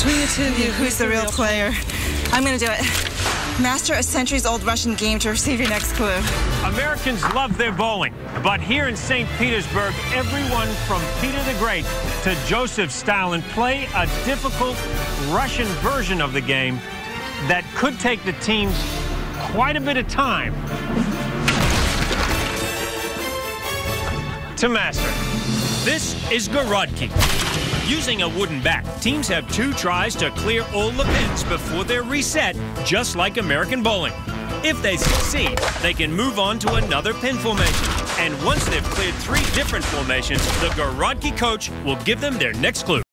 Between the two of you, who's the real player? I'm gonna do it. Master a centuries-old Russian game to receive your next clue. Americans love their bowling, but here in St. Petersburg, everyone from Peter the Great to Joseph Stalin play a difficult Russian version of the game that could take the teams quite a bit of time to master. This is Gorodki. Using a wooden bat, teams have two tries to clear all the pins before they're reset, just like American bowling. If they succeed, they can move on to another pin formation. And once they've cleared three different formations, the Gorodki coach will give them their next clue.